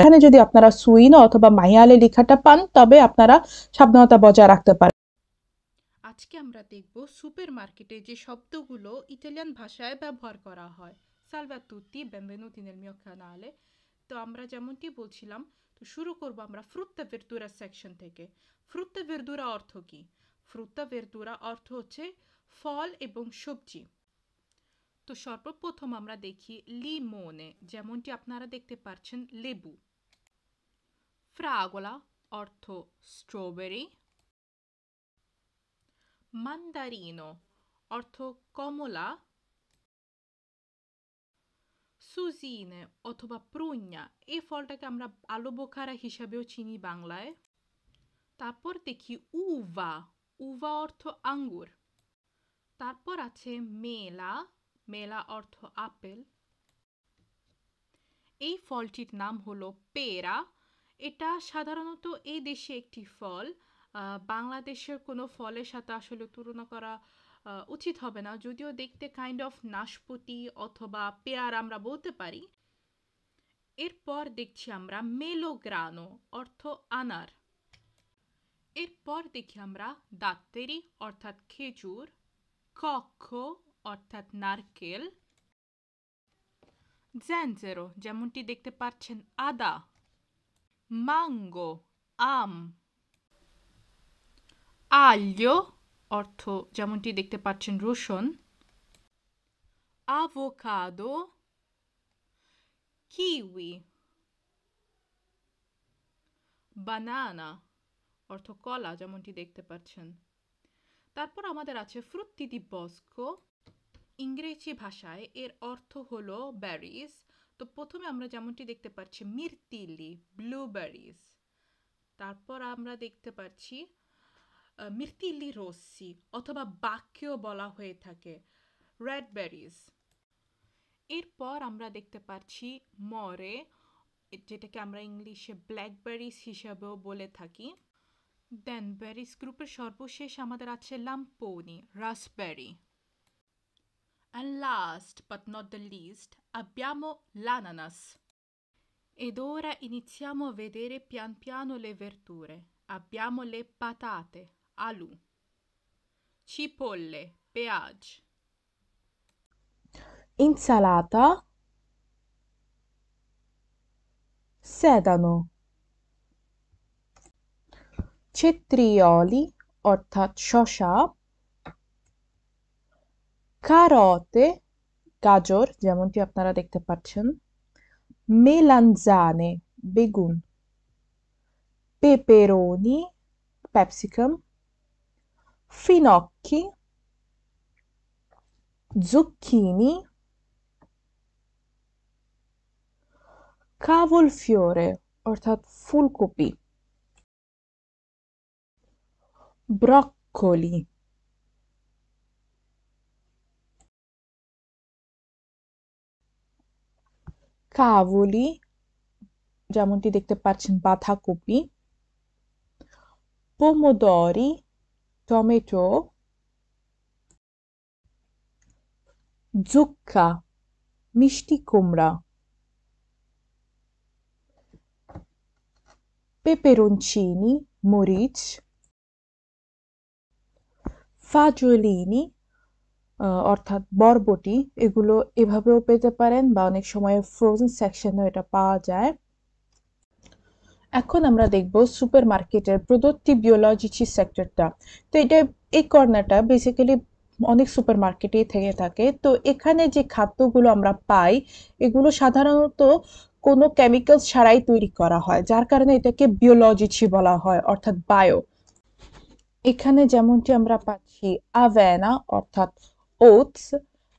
এখানে যদি আপনারা সুইনো অথবা মাইয়ালে লেখাটা পান, তবে আপনারা সাবধানতা বজায় রাখতে পারেন আজকে আমরা দেখব সুপার মার্কেটে যে শব্দগুলো ইটালিয়ান ভাষায় ব্যবহার করা হয়। সালভা তুতি বেনভেনুতি mio canale তো আমরা যেমনটি বলছিলাম, তো শুরু করব আমরা ফ্রুত্তা ভেরদুরা সেকশন থেকে। ফ্রুত্তা ভেরদুরা অর্থ কি? ফ্রুত্তা ভেরদুরা অর্থ হচ্ছে ফল এবং সবজি। তো সর্বপ্রথম আমরা দেখি লিমোনে, যেমনটি আপনারা দেখতে পাচ্ছেন লেবু। ফ্রাগোলা অর্থ স্ট্রবেরি মান্দারিনো অর্থ কমলা সুজিনে অথবা প্রুঞ্জা এই ফলটাকে আমরা আলু বোখারা হিসাবেও চিনি বাংলায় তারপর দেখি উভা উভা অর্থ আঙ্গুর তারপর আছে মেলা মেলা অর্থ আপেল এই ফলটির নাম হলো পেরা এটা সাধারণত এই দেশে একটি ফল। বাংলাদেশের কোনো ফলের সাথে আসলে তুলনা করা উচিত হবে না। যদিও দেখতে কাইন্ড অফ নাশপতি অথবা পেয়ার আমরা বলতে পারি। এরপর দেখছি আমরা মেলোগ্রানো, অর্থ আনার। এরপর দেখি আমরা দাত্তেরি অর্থাৎ খেজুর। কক্ষ অর্থাৎ নারকেল। জ্যানজেরো যেমনটি দেখতে পাচ্ছেন আদা। মাঙ্গো আম আল্য অর্থ যেমনটি দেখতে পাচ্ছেন রসুন। আভোকাদো কিউই বানানা অর্থ কলা যেমনটি দেখতে পাচ্ছেন। তারপর আমাদের আছে ফ্রুত্তি দি ইংরেজি ভাষায় এর অর্থ হলো ব্যারিজ তো প্রথমে আমরা যেমনটি দেখতে পাচ্ছি মির্তিলি ব্লুবেরিজ তারপর আমরা দেখতে পাচ্ছি মির্তিলি রসি অথবা বাক্যও বলা হয়ে থাকে রেড বেরিজ এরপর আমরা দেখতে পাচ্ছি, মরে, যেটাকে আমরা ইংলিশে ব্ল্যাকবেরিজ হিসাবেও বলে থাকি। দেন বেরিজ গ্রুপের সর্বশেষ আমাদের আছে লাম্পোনি, raspberry. And last but not the least abbiamo l'ananas. Ed ora iniziamo a vedere pian piano le verdure. Abbiamo le patate, alu, cipolle, peage, insalata, sedano, cetrioli, orta shosha, কারতে গাজর যেমনটি আপনারা দেখতে পাচ্ছেন মেলানজানে বেগুন pepperoni capsicum finocchi, zucchini, cavolfiore অর্থাৎ ফুলকপি ব্রক্কলি কাবুলি যেমনটি দেখতে পাচ্ছেন বাঁধাকপি পোমোদরি টমেটো জুক্কা মিষ্টি কুমড়া পেপেরোনচিনি মরিচ ফাজলিনি অর্থাৎ বরবটি, এগুলো এভাবেও পেতে পারেন বা অনেক সময় ফ্রোজেন সেকশনেও এটা পাওয়া যায়। এখন আমরা দেখব সুপার মার্কেটের প্রদত্তি বিওলজিচি সেক্টরটা তো এটা এই কর্নারটা বেসিক্যালি অনেক সুপার মার্কেটেই থেকে থাকে। তো এখানে যে খাদ্যগুলো আমরা পাই, এগুলো সাধারণত কোনো কেমিক্যাল ছাড়াই তৈরি করা হয়, যার কারণে এটাকে বিওলজিচি বলা হয়, অর্থাৎ বায়ো এখানে যেমনটি আমরা পাচ্ছি আভেনা অর্থাৎ ওটস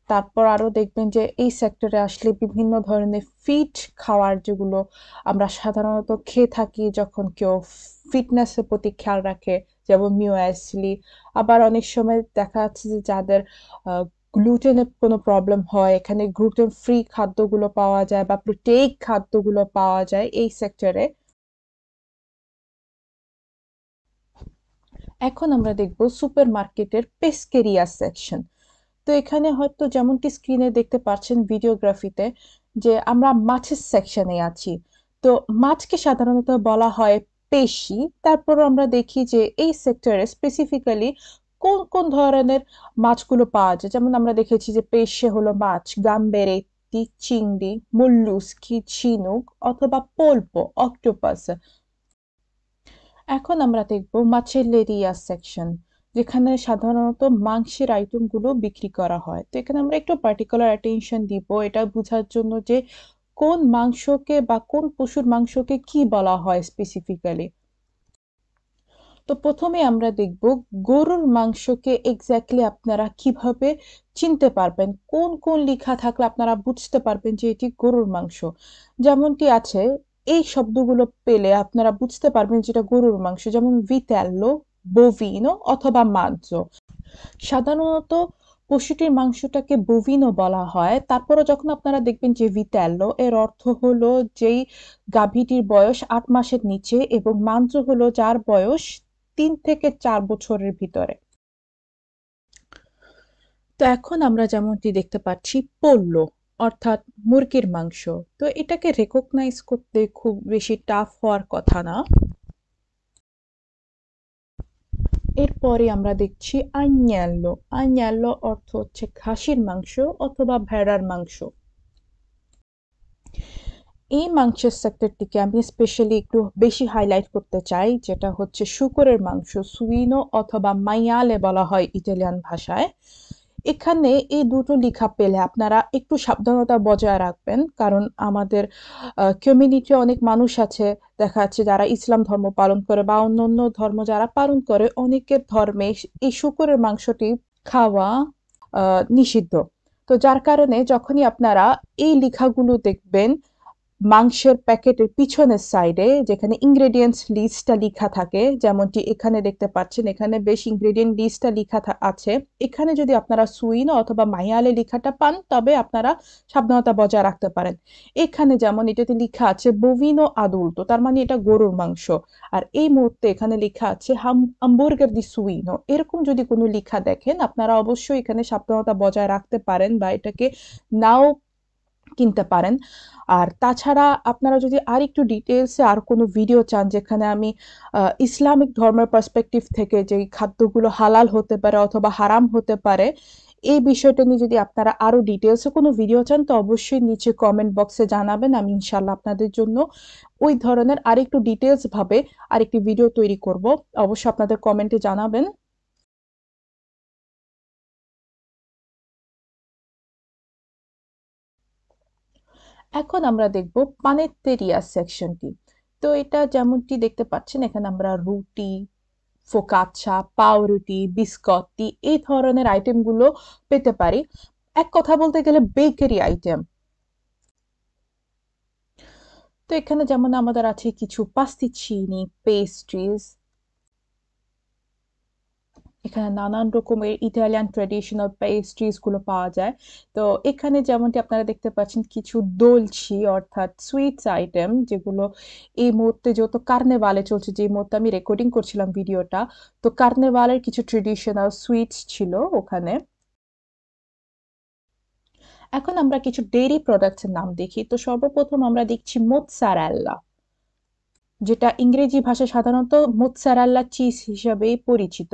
তারপর আরও দেখবেন যে এই সেক্টরে আসলে বিভিন্ন ধরনের ফিট খাওয়ার যেগুলো আমরা সাধারণত খেয়ে থাকি যখন কেউ ফিটনেসের প্রতি খেয়াল রাখে, যেমন মিওয়াসলি আবার অনেক সময় দেখা যাচ্ছে যে যাদের গ্লুটেনের কোনো প্রবলেম হয়, এখানে গ্লুটেন ফ্রি খাদ্যগুলো পাওয়া যায় বা প্রোটেইক খাদ্যগুলো পাওয়া যায় এই সেক্টরে এখন আমরা দেখব সুপার মার্কেটের পেস্কেরিয়া সেকশন তো এখানে হয়তো যেমনটি স্ক্রিনে দেখতে পাচ্ছেন ভিডিওগ্রাফিতে যে আমরা মাছের সেকশনে আছি। তো মাছকে সাধারণত বলা হয় পেশি। তারপর আমরা দেখি যে এই সেক্টরে স্পেসিফিক্যালি কোন কোন ধরনের মাছগুলো পাওয়া যায়। যেমন আমরা দেখেছি যে পেশে হলো মাছ গাম্বেরেত্তি চিংড়ি, মুল্লুস্কি, ঝিনুক অথবা পোল্পো অক্টোপাস এখন আমরা দেখব মাছের লেরিয়া সেকশন যেখানে সাধারণত মাংসের আইটেমগুলো বিক্রি করা হয়। তো এখানে আমরা একটু পার্টিকুলার অ্যাটেনশন দিব। এটা বোঝার জন্য যে কোন মাংসকে বা কোন পশুর মাংসকে কি বলা হয় স্পেসিফিক্যালি তো প্রথমে আমরা দেখব গরুর মাংসকে এক্স্যাক্টলি আপনারা কীভাবে চিনতে পারবেন? কোন কোন লেখা থাকলে আপনারা বুঝতে পারবেন যে এটি গরুর মাংস? যেমনটি আছে, এই শব্দগুলো পেলে আপনারা বুঝতে পারবেন যেটা গরুর মাংস। যেমন ভিতেল্লো বোভিনো অথবা মাংস। সাধারণত পশুটির মাংসটাকে বোভিনো বলা হয়। তারপরে যখন আপনারা দেখবেন যে ভিতেল্লো এর অর্থ হলো যেই গাভীটির বয়স আট মাসের নিচে এবং মাংস হলো যার বয়স তিন থেকে চার বছরের ভিতরে। তো এখন আমরা যেমনটি দেখতে পাচ্ছি, পোল্লো, অর্থাৎ মুরগির মাংস। তো এটাকে রেকগনাইজ করতে খুব বেশি টাফ হওয়ার কথা না। এরপরে আমরা দেখছি আইন্যাল্লো আইন্যাল্লো অর্থ হচ্ছে খাসির মাংস অথবা ভেড়ার মাংস। এই মাংসের সেক্টরটিকে আমি স্পেশালি একটু বেশি হাইলাইট করতে চাই, যেটা হচ্ছে শুকরের মাংস, সুইনো অথবা মাইয়ালে বলা হয় ইটালিয়ান ভাষায়। এখানে এই দুটো লেখা পেলে আপনারা একটু সাবধানতা বজায় রাখবেন, কারণ আমাদের কমিউনিটি অনেক মানুষ আছে দেখা যাচ্ছে যারা ইসলাম ধর্ম পালন করে বা অন্য অন্য ধর্ম যারা পালন করে, অনেকের ধর্মে এই শুকুরের মাংসটি খাওয়া নিষিদ্ধ। তো যার কারণে যখনই আপনারা এই লেখাগুলো দেখবেন মাংসের প্যাকেটের পিছনের সাইডে যেখানে ইনগ্রেডিয়েন্টস লিস্টটা লেখা থাকে, যেমনটি এখানে দেখতে পাচ্ছেন, এখানে বেশ ইনগ্রেডিয়েন্ট লিস্টটা লেখা আছে। এখানে যদি আপনারা সুইন অথবা মায়ালে লেখাটা পান, তবে আপনারা সাবধানতা বজায় রাখতে পারেন। এখানে যেমন এটাতে লেখা আছে বোভিনো আদুল্টো তার মানে এটা গরুর মাংস। আর এই মুহূর্তে এখানে লেখা আছে হাম হামবুর্গার দি সুইনো এরকম যদি কোনো লেখা দেখেন, আপনারা অবশ্যই এখানে সাবধানতা বজায় রাখতে পারেন বা এটাকে নাও কিনতে পারেন। আর তাছাড়া আপনারা যদি আর একটু ডিটেলসে আর কোনো ভিডিও চান, যেখানে আমি ইসলামিক ধর্মের পার্সপেক্টিভ থেকে যে খাদ্যগুলো হালাল হতে পারে অথবা হারাম হতে পারে, এই বিষয়টা নিয়ে যদি আপনারা আরও ডিটেলসে কোনো ভিডিও চান, তো অবশ্যই নিচে কমেন্ট বক্সে জানাবেন। আমি ইনশাল্লাহ আপনাদের জন্য ওই ধরনের আরেকটু ডিটেলসভাবে আরেকটি ভিডিও তৈরি করব। অবশ্যই আপনাদের কমেন্টে জানাবেন। এখন আমরা দেখব পানেতেরিয়া সেকশনটি। তো এটা যেমনটি দেখতে পাচ্ছেন, এখানে আমরা রুটি, ফোকাচ্ছা, পাউরুটি বিস্কটটি এই ধরনের আইটেমগুলো পেতে পারি। এক কথা বলতে গেলে বেকারি আইটেম। তো এখানে যেমন আমাদের আছে কিছু পাস্তি, চিনি, পেস্ট্রিজ এখানে নানান রকমের ইটালিয়ান ট্রেডিশনাল পেস্ট্রিজগুলো পাওয়া যায়। তো এখানে যেমনটি আপনারা দেখতে পাচ্ছেন, কিছু দোলছি অর্থাৎ সুইটস আইটেম যেগুলো এই মুহূর্তে যেহেতু কার্নেভালে চলছে যে মুহূর্তে আমি রেকর্ডিং করছিলাম ভিডিওটা, তো কার্নেভালের কিছু ট্রেডিশনাল সুইটস ছিল ওখানে। এখন আমরা কিছু ডেইরি প্রোডাক্টসের নাম দেখি। তো সর্বপ্রথম আমরা দেখছি মোৎসারাল্লা যেটা ইংরেজি ভাষায় সাধারণত মোৎসারাল্লা চিজ হিসাবেই পরিচিত।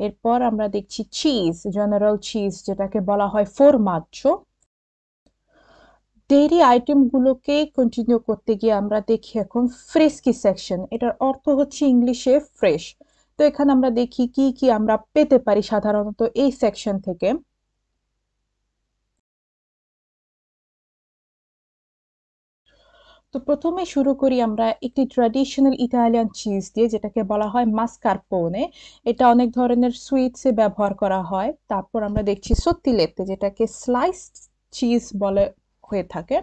এরপর আমরা দেখছি চিজ জেনারেল চিজ যেটাকে বলা হয় ফোর ফোরমাচ্চো ডেইরি আইটেমগুলোকে কন্টিনিউ করতে গিয়ে আমরা দেখি এখন ফ্রেস্কি সেকশন এটার অর্থ হচ্ছে ইংলিশে ফ্রেশ তো এখানে আমরা দেখি কি কি আমরা পেতে পারি সাধারণত এই সেকশন থেকে। তো প্রথমে শুরু করি আমরা একটি ট্র্যাডিশনাল ইটালিয়ান চিজ দিয়ে, যেটাকে বলা হয় মাস্কারপোনে এটা অনেক ধরনের সুইটসে ব্যবহার করা হয়। তারপর আমরা দেখছি সত্যিলেতে যেটাকে স্লাইস চিজ বলে হয়ে থাকে।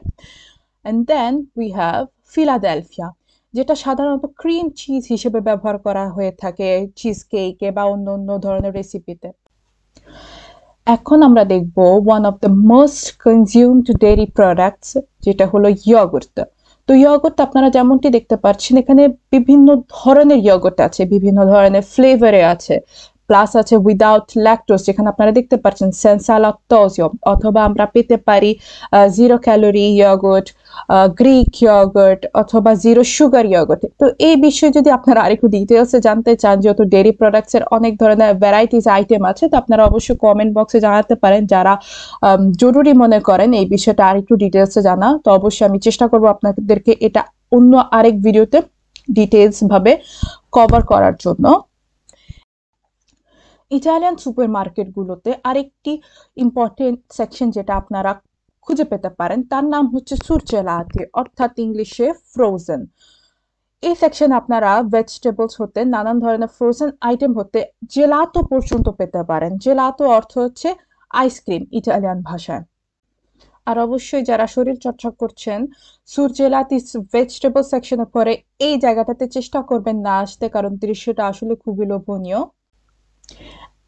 And then we have Philadelphia যেটা সাধারণত ক্রিম চিজ হিসেবে ব্যবহার করা হয়ে থাকে চিজ কেকে বা অন্য অন্য ধরনের রেসিপিতে এখন আমরা দেখব one of the most consumed dairy products যেটা হলো ইয়গুর্ত তো ইয়গট আপনারা যেমনটি দেখতে পাচ্ছেন, এখানে বিভিন্ন ধরনের ইয়গট আছে, বিভিন্ন ধরনের ফ্লেভারে আছে। প্লাস আছে উইদাউট ল্যাকটোস যেখানে আপনারা দেখতে পাচ্ছেন সেন্সালাক্টোজিয়াম অথবা আমরা পেতে পারি zero calorie yogurt Greek yogurt অথবা জিরো সুগার ইয়গার্ট তো এই বিষয়ে যদি আপনারা আরেকটু ডিটেলসে জানতে চান, যেহেতু ডেয়ারি প্রোডাক্টসের অনেক ধরনের ভ্যারাইটিস আইটেম আছে, তো আপনারা অবশ্যই কমেন্ট বক্সে জানাতে পারেন যারা জরুরি মনে করেন এই বিষয়টা আরেকটু ডিটেলসে জানা। তো অবশ্যই আমি চেষ্টা করব আপনাদেরকে এটা অন্য আরেক ভিডিওতে ডিটেলস ভাবে কভার করার জন্য। ইটালিয়ান সুপার মার্কেটগুলোতে আরেকটি ইম্পর্টেন্ট সেকশন যেটা আপনারা খুঁজে পেতে পারেন, তার নাম হচ্ছে সুরচেলাতি অর্থাৎ ইংলিশে ফ্রোজেন এই সেকশন আপনারা ভেজিটেবলস হতে, নানান ধরনের ফ্রোজেন আইটেম হতে জেলাতো পর্যন্ত পেতে পারেন। জেলাতো অর্থ হচ্ছে আইসক্রিম ইটালিয়ান ভাষায়। আর অবশ্যই যারা শরীর চর্চা করছেন সুরজেলাতি ভেজিটেবল সেকশনে পরে এই জায়গাটাতে চেষ্টা করবেন না আসতে, কারণ দৃশ্যটা আসলে খুবই লোভনীয়।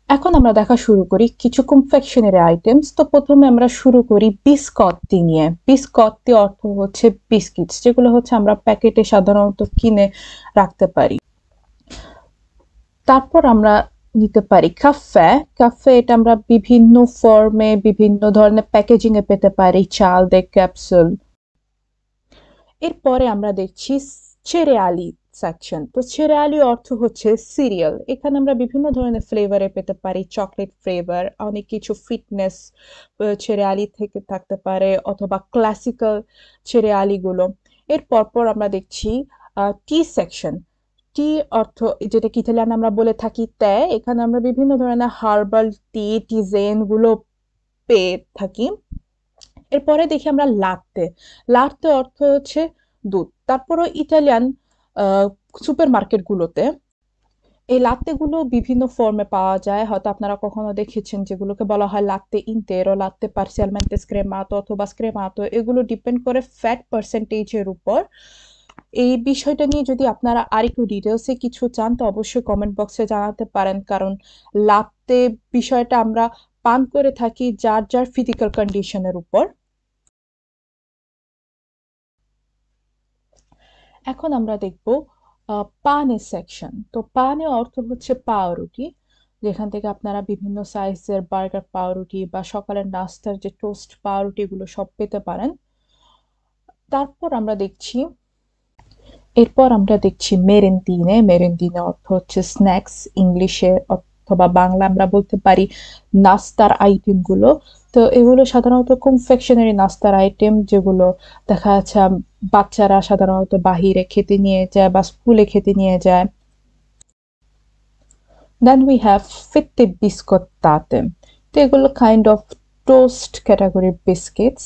এখন আমরা দেখা শুরু করি কিছু কনফেকশনারি আইটেমস তো প্রথমে আমরা শুরু করি বিস্কত্তি নিয়ে। বিস্কত্তি অর্থ হচ্ছে বিস্কিটস যেগুলো হচ্ছে আমরা প্যাকেটে সাধারণত কিনে রাখতে পারি। তারপর আমরা নিতে পারি কাফে কাফে এটা আমরা বিভিন্ন ফর্মে বিভিন্ন ধরনের প্যাকেজিং এ পেতে পারি, চাল দে ক্যাপসুল এরপরে আমরা দেখছি চেরেয়ালি সেকশন তো চেরালি অর্থ হচ্ছে সিরিয়াল এখানে আমরা বিভিন্ন ধরনের ফ্লেভারে পেতে পারি চকলেট ফ্লেভার অনেক কিছু ফিটনেস চেরালি থেকে থাকতে পারে, অথবা ক্লাসিক্যাল চেরালিগুলো এর পরপর আমরা দেখছি টি সেকশন টি অর্থ যেটা ইতালিয়ান আমরা বলে থাকি তে, এখানে আমরা বিভিন্ন ধরনের হার্বাল টি টিজেনগুলো পেয়ে থাকি। এরপরে দেখি আমরা লাত্তে লাত্তে অর্থ হচ্ছে দুধ। তারপরও ইটালিয়ান সুপার মার্কেটগুলোতে এই লাত্তেগুলো বিভিন্ন ফর্মে পাওয়া যায়। হয়তো আপনারা কখনো দেখেছেন যেগুলোকে বলা হয় লাত্তে ইন্টেরো লাত্তে পার্সিয়ালমেন্টে স্ক্রেমাতো অথবা স্ক্রেমাতো এগুলো ডিপেন্ড করে ফ্যাট পার্সেন্টেজের উপর। এই বিষয়টা নিয়ে যদি আপনারা আর একটু ডিটেলসে কিছু চান, তো অবশ্যই কমেন্ট বক্সে জানাতে পারেন। কারণ লাত্তে বিষয়টা আমরা পান করে থাকি যার যার ফিজিক্যাল কন্ডিশনের উপর। এখন আমরা দেখব পানের সেকশন তো পানে অর্থ হচ্ছে পাউরুটি, যেখান থেকে আপনারা বিভিন্ন সাইজের বার্গার পাউরুটি বা সকালের নাস্তার যে টোস্ট পাউরুটিগুলো সব পেতে পারেন। তারপর আমরা দেখছি, এরপর আমরা দেখছি মেরেন্দিনে মেরেন্দিনে অর্থ হচ্ছে স্ন্যাক্স ইংলিশে অথবা বাংলা আমরা বলতে পারি নাস্তার আইটেমগুলো তো এগুলো সাধারণত কনফেকশনারি নাস্তার আইটেম যেগুলো দেখা যাচ্ছে বাচ্চারা সাধারণত বাহিরে খেতে নিয়ে যায় বা স্কুলে খেতে নিয়ে যায়। দেন উই হ্যাভ ফিটে বিস্কোত্তাতে তো এগুলো কাইন্ড অফ টোস্ট ক্যাটাগরির বিস্কিটস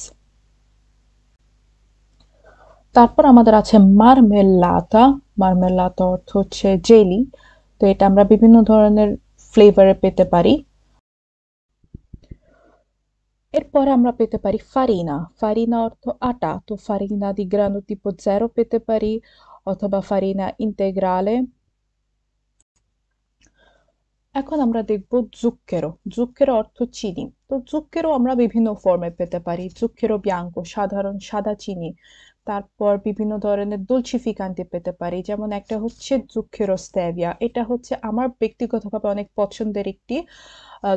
তারপর আমাদের আছে মারমেল্লাতা মারমেল্লাতা অর্থ হচ্ছে জেলি তো এটা আমরা বিভিন্ন ধরনের ফ্লেভারে পেতে পারি। এরপরে আমরা পেতে পারি ফারিনা। ফারিনা অর্থ আটা। তো ফারিনা দি গ্রানো tipo zero পেতে পারি অথবা ফারিনা ইন্টেগ্রালে এখন আমরা দেখব জুক্কেরো জুক্কেরো অর্থ চিনি। তো জুক্কেরো আমরা বিভিন্ন ফর্মে পেতে পারি। জুক্কেরো ব্যাঙ্ক সাধারণ সাদা চিনি। তারপর বিভিন্ন ধরনের দলচিফিকান্তি পেতে পারি, যেমন একটা হচ্ছে জুক্কেরো স্ট্যাভিয়া এটা হচ্ছে আমার ব্যক্তিগতভাবে অনেক পছন্দের একটি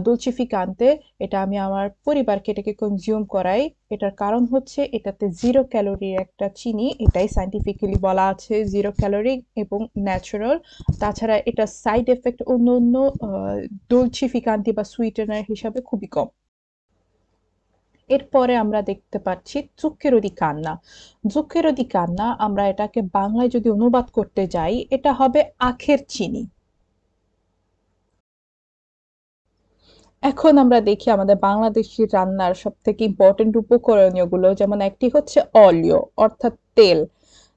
দোলচিফিকান্তে এটা আমি আমার পরিবারকে এটাকে কনজিউম করাই। এটার কারণ হচ্ছে এটাতে জিরো ক্যালোরির একটা চিনি, এটাই সাইন্টিফিক্যালি বলা আছে জিরো ক্যালোরি এবং ন্যাচারাল তাছাড়া এটা সাইড এফেক্ট অন্য অন্য দোলচিফিকান্তি বা সুইটেনার হিসাবে খুবই কম। এরপরে আমরা দেখতে পাচ্ছি জুক্কেরদি কান্না। জুক্কেরদি কান্না, আমরা এটাকে বাংলায় যদি অনুবাদ করতে যাই, এটা হবে আখের চিনি। এখন আমরা দেখি আমাদের বাংলাদেশি রান্নার সব থেকে ইম্পর্টেন্ট উপকরণীয়গুলো, যেমন একটি হচ্ছে অলিও, অর্থাৎ তেল।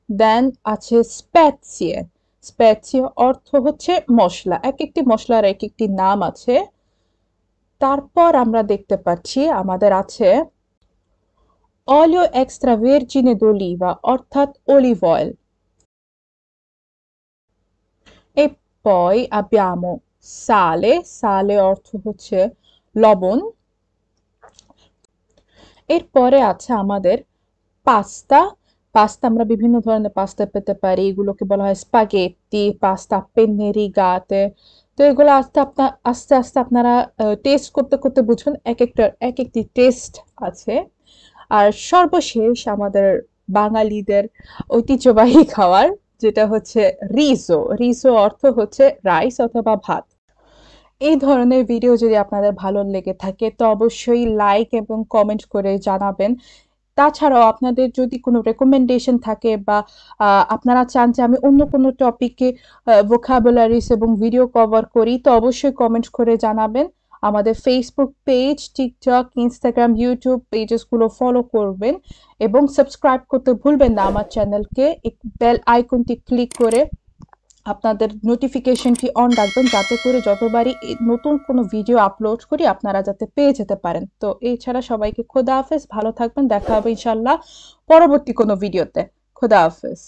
দেন আছে স্প্যাচিয়ে। স্প্যাচিয়ে অর্থ হচ্ছে মশলা। এক একটি মশলার এক একটি নাম আছে। তারপর আমরা দেখতে পাচ্ছি আমাদের আছে অলিও এক্সট্রা olio extravergine d'oliva অর্থাৎ olive oil e poi abbiamo সালে সালে অর্থ হচ্ছে লবণ। এরপরে আছে আমাদের পাস্তা। পাস্তা আমরা বিভিন্ন ধরনের পাস্তা পেতে পারি, এগুলোকে বলা হয় স্পাগেত্তি পাস্তা পেন্নেরি গাতে তো এগুলো আস্তে আপনার আস্তে আস্তে আপনারা টেস্ট করতে করতে বুঝুন এক একটা এক একটি টেস্ট আছে। আর সর্বশেষ আমাদের বাঙালিদের ঐতিহ্যবাহী খাবার, যেটা হচ্ছে রিসো রিসো অর্থ হচ্ছে রাইস অথবা ভাত। এই ধরনের ভিডিও যদি আপনাদের ভালো লেগে থাকে, তো অবশ্যই লাইক এবং কমেন্ট করে জানাবেন। তাছাড়াও আপনাদের যদি কোনো রেকমেন্ডেশন থাকে বা আপনারা চান যে আমি অন্য কোনো টপিকে ভোকাবুলারিস এবং ভিডিও কভার করি, তো অবশ্যই কমেন্ট করে জানাবেন। আমাদের Facebook page TikTok Instagram YouTube পেজেসগুলো follow করবেন এবং সাবস্ক্রাইব করতে ভুলবেন না আমার চ্যানেলকে বেল আইকনটি ক্লিক করে আপনাদের নোটিফিকেশনটি অন রাখবেন যাতে করে যতবারই নতুন কোনো ভিডিও আপলোড করি আপনারা যাতে পেয়ে যেতে পারেন। তো এছাড়া সবাইকে খোদা হাফেজ, ভালো থাকবেন, দেখা হবে ইনশাল্লাহ পরবর্তী কোনো ভিডিওতে খোদা হাফেজ।